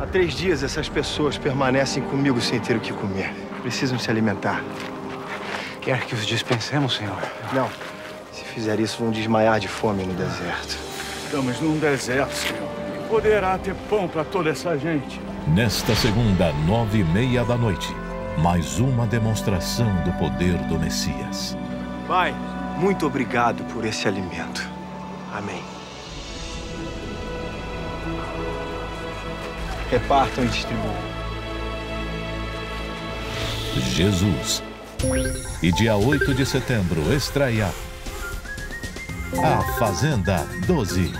Há três dias essas pessoas permanecem comigo sem ter o que comer. Precisam se alimentar. Quer que os dispensemos, senhor? Não. Se fizer isso, vão desmaiar de fome no deserto. Estamos num deserto, senhor. Poderá ter pão para toda essa gente. Nesta segunda, nove e meia da noite, mais uma demonstração do poder do Messias. Pai, muito obrigado por esse alimento. Amém. repartam e distribuam. Jesus. E dia 8 de setembro, estreia A Fazenda 12.